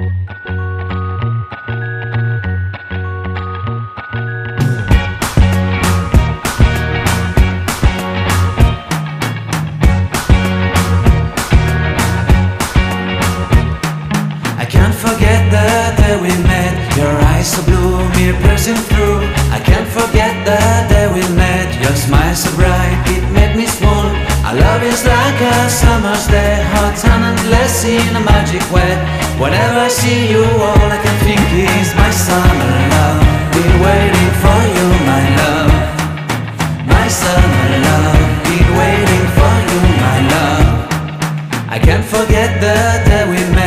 summer's day, we met. Your eyes so blue mere person through. I can't forget the day we met. Your smile so bright it made me smile I love you like a summer day hot sun and endless in a magic way. Whenever I see you, all I can think is my summer love. Been waiting for you, my love. My summer love. Been waiting for you, my love. I can't forget the day we met.